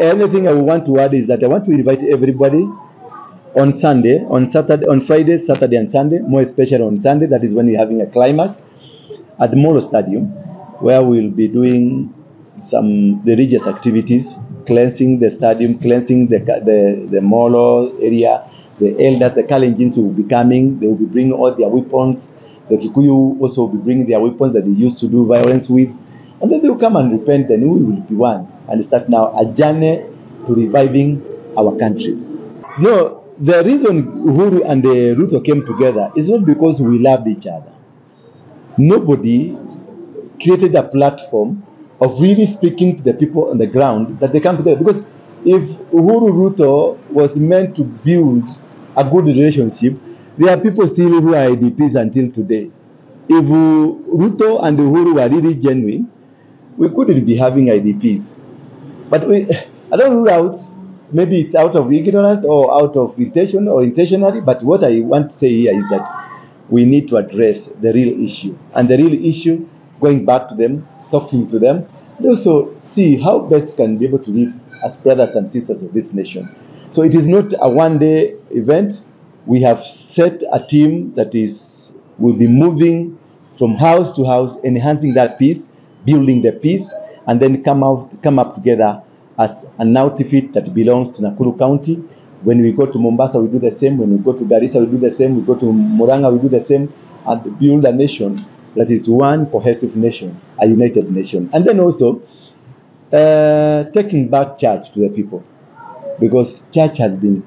anything I want to add is that I want to invite everybody on Sunday, on Saturday, on Friday, Saturday, and Sunday, more especially on Sunday. That is when we're having a climax at the Molo Stadium, where we'll be doing some religious activities, cleansing the stadium, cleansing the the, the Molo area. The elders, the Kalenjins will be coming. They will be bringing all their weapons. The Kikuyu also will be bringing their weapons that they used to do violence with. And then they will come and repent, and we will be one and start now a journey to reviving our country. You know, the reason Uhuru and uh, Ruto came together is not because we loved each other. Nobody created a platform of really speaking to the people on the ground that they come together. Because if Uhuru Ruto was meant to build a good relationship, there are people still who are IDPs until today. If Ruto and Uhuru were really genuine, we couldn't be having IDPs. But we, I don't rule out maybe it's out of ignorance or out of intention or intentionally. But what I want to say here is that we need to address the real issue. And the real issue, going back to them, talking to them, and also see how best can be able to live as brothers and sisters of this nation. So it is not a one-day event. We have set a team that is will be moving from house to house, enhancing that peace, building the peace, and then come out come up together as an outfit that belongs to Nakuru County. When we go to Mombasa, we do the same. When we go to Garissa, we do the same. We go to Murang'a, we do the same, and build a nation that is one cohesive nation, a united nation. And then also uh, taking back church to the people, because church has been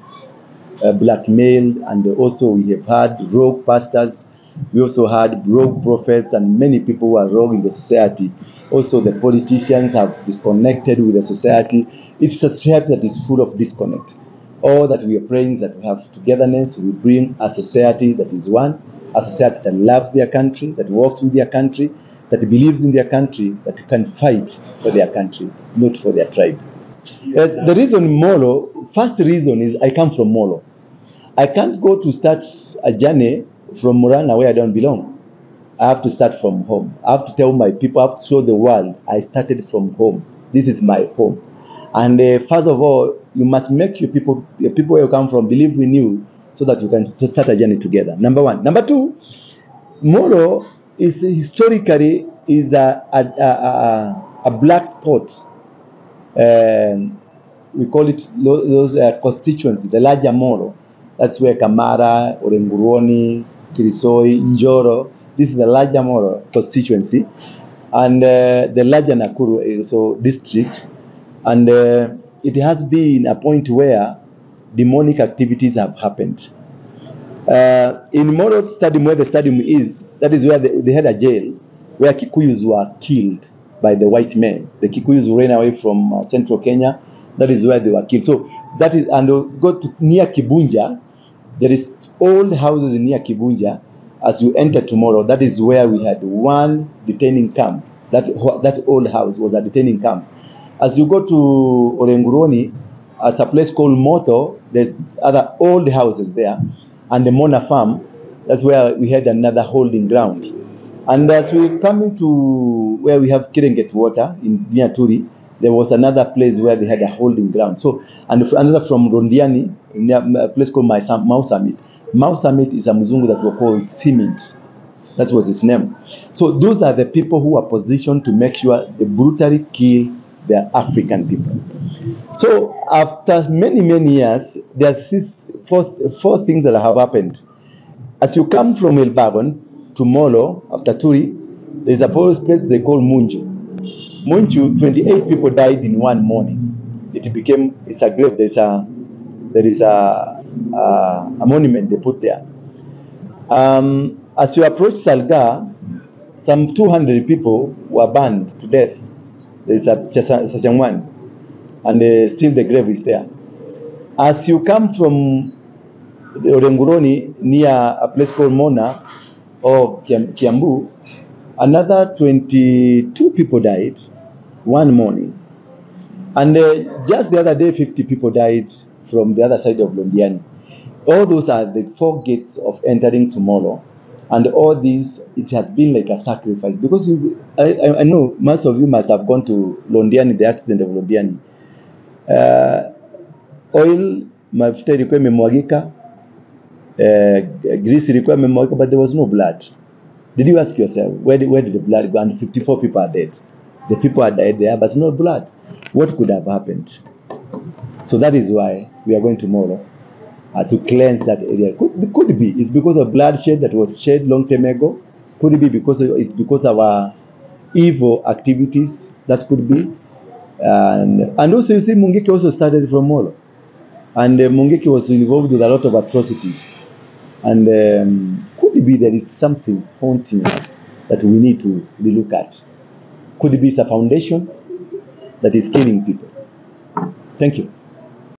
uh, blackmailed, and also we have had rogue pastors. We also had rogue prophets, and many people who are rogue in the society. Also, the politicians have disconnected with the society. It's a society that is full of disconnect. All that we are praying is that we have togetherness. We bring a society that is one, a society that loves their country, that works with their country, that believes in their country, that can fight for their country, not for their tribe. Yes, the reason Molo, first reason is I come from Molo. I can't go to start a journey from Murang'a where I don't belong. I have to start from home. I have to tell my people, I have to show the world I started from home. This is my home. And uh, first of all, you must make your people, your people where you come from, believe in you so that you can start a journey together. Number one. Number two, Moro is historically is a, a, a, a, a black spot. Um, we call it those uh, constituency, the larger Moro. That's where Kamara, Olenguruone, Kirisoi, Njoro, this is the larger Molo constituency. And uh, the larger Nakuru also district. And uh, it has been a point where demonic activities have happened. Uh, in Moro Stadium, where the stadium is, that is where they, they had a jail where Kikuyus were killed by the white men. The Kikuyus ran away from uh, central Kenya. That is where they were killed. So that is, and uh, go to near Kibunja. There is old houses near Kibunja. As you enter tomorrow, that is where we had one detaining camp. That that old house was a detaining camp. As you go to Olenguruone, at a place called Moto, there's other old houses there, and the Mona Farm, that's where we had another holding ground. And as we come into where we have Keringet water in near Turi, there was another place where they had a holding ground. So, and another from Londiani, near a place called Mau Summit. Mau Summit is a Muzungu that we call Cement. That was his name. So those are the people who are positioned to make sure they brutally kill their African people. So after many, many years, there are four, four things that have happened. As you come from Elburgon to Molo, after Turi, there's a place they call Munju. Munju, 28 people died in one morning. It became, it's a grave, there's a, there is a, a, a monument they put there. Um, as you approach Salgaa, some 200 people were burned to death. There's a Chasa- Sachangwan, and uh, still the grave is there. As you come from Olenguruone near a place called Mona or Kiambu, another 22 people died one morning. And uh, just the other day, 50 people died from the other side of Londiani. All those are the four gates of entering tomorrow. And all these, it has been like a sacrifice. Because you, I, I know most of you must have gone to Londiani, the accident of Londiani. uh, oil mafuta ilikuwa imemwagika. Uh, grease ilikuwa imemwagika but there was no blood. Did you ask yourself where did, where did the blood go? And 54 people are dead. The people are dead there but no blood. What could have happened so that is why we are going tomorrow uh, to cleanse that area. Could, could be. It's because of bloodshed that was shed long time ago. Could be because of, it's because of our evil activities. That could be. And and also you see Mungiki also started from Molo. And uh, Mungiki was involved with a lot of atrocities. And um, could be there is something haunting us that we need to relook at. Could be it's a foundation that is killing people. Thank you